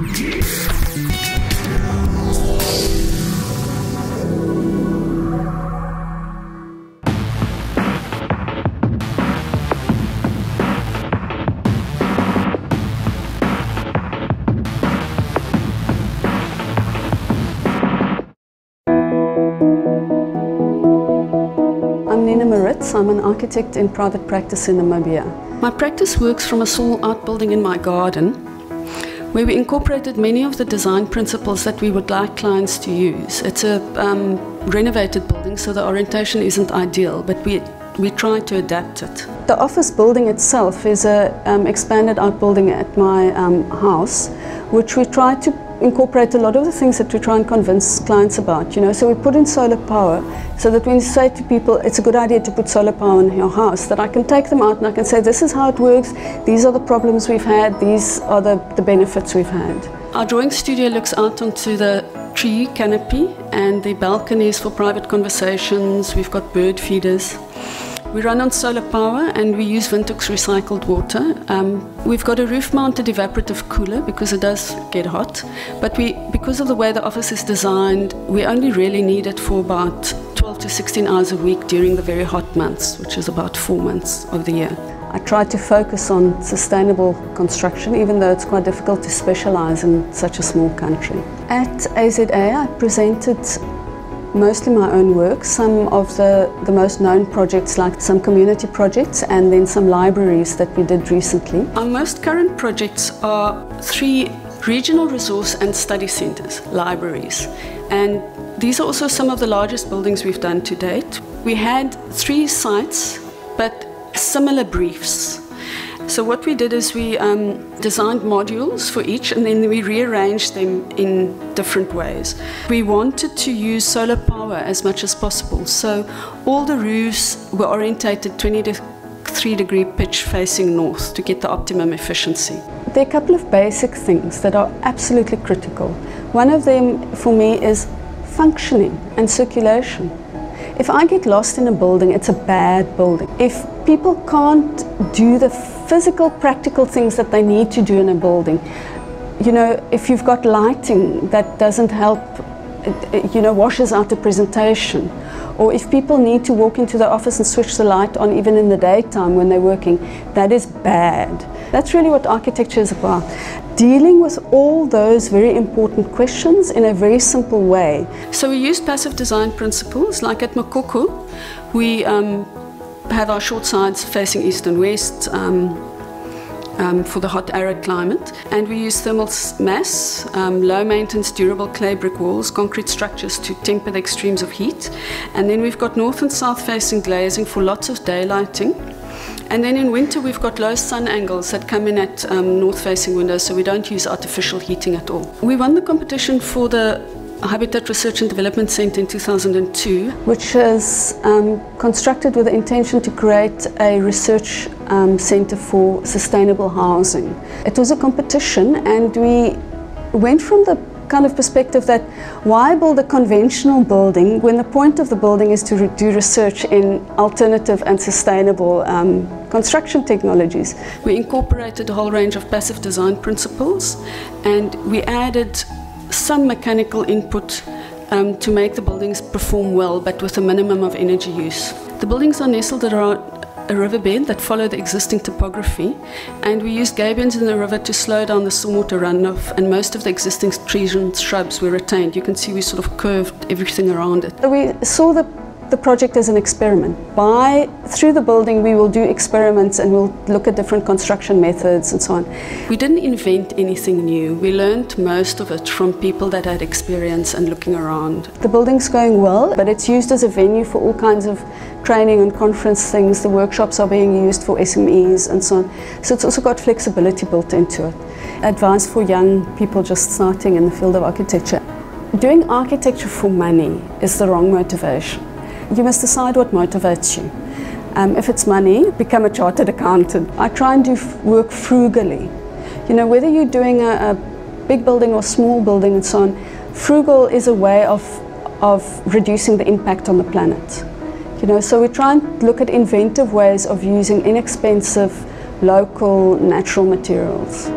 I'm Nina Maritz. I'm an architect in private practice in Namibia. My practice works from a small outbuilding in my garden where we incorporated many of the design principles that we would like clients to use. It's a um, renovated building, so the orientation isn't ideal, but we, we try to adapt it. The office building itself is a um, expanded outbuilding at my um, house, which we try to incorporate a lot of the things that we try and convince clients about. You know, so we put in solar power so that when you say to people, it's a good idea to put solar power in your house, that I can take them out and I can say, this is how it works, these are the problems we've had, these are the, the benefits we've had. Our drawing studio looks out onto the tree canopy and the balconies for private conversations. We've got bird feeders. We run on solar power and we use Windhoek's recycled water. Um, we've got a roof-mounted evaporative cooler because it does get hot, but we, because of the way the office is designed, we only really need it for about 12 to 16 hours a week during the very hot months, which is about four months of the year. I try to focus on sustainable construction, even though it's quite difficult to specialize in such a small country. At AZA, I presented mostly my own work, some of the, the most known projects like some community projects and then some libraries that we did recently. Our most current projects are three regional resource and study centres, libraries. And these are also some of the largest buildings we've done to date. We had three sites, but similar briefs. So what we did is we um, designed modules for each and then we rearranged them in different ways. We wanted to use solar power as much as possible. So all the roofs were orientated 23 degree pitch facing north to get the optimum efficiency. There are a couple of basic things that are absolutely critical. One of them for me is functioning and circulation. If I get lost in a building, it's a bad building. If people can't do the physical, practical things that they need to do in a building, you know, if you've got lighting that doesn't help, you know, washes out the presentation, or if people need to walk into the office and switch the light on even in the daytime when they're working, that is bad. That's really what architecture is about. Dealing with all those very important questions in a very simple way. So we use passive design principles, like at Makoko, we um, have our short sides facing east and west. Um, um, for the hot arid climate. And we use thermal mass, um, low maintenance durable clay brick walls, concrete structures to temper the extremes of heat. And then we've got north and south facing glazing for lots of daylighting. And then in winter we've got low sun angles that come in at um, north facing windows so we don't use artificial heating at all. We won the competition for the Habitat Research and Development Centre in 2002, which is um, constructed with the intention to create a research um, centre for sustainable housing. It was a competition and we went from the kind of perspective that why build a conventional building when the point of the building is to re do research in alternative and sustainable um, construction technologies. We incorporated a whole range of passive design principles and we added some mechanical input um, to make the buildings perform well, but with a minimum of energy use. The buildings are nestled around a riverbed that follow the existing topography, and we used gabions in the river to slow down the stormwater runoff, and most of the existing trees and shrubs were retained. You can see we sort of curved everything around it. We saw the the project as an experiment. By through the building we will do experiments and we'll look at different construction methods and so on. We didn't invent anything new. We learned most of it from people that had experience and looking around. The building's going well, but it's used as a venue for all kinds of training and conference things. The workshops are being used for SMEs and so on. So it's also got flexibility built into it. Advice for young people just starting in the field of architecture. Doing architecture for money is the wrong motivation. You must decide what motivates you. Um, if it's money, become a chartered accountant. I try and do work frugally. You know, whether you're doing a, a big building or small building and so on, frugal is a way of, of reducing the impact on the planet. You know, so we try and look at inventive ways of using inexpensive, local, natural materials.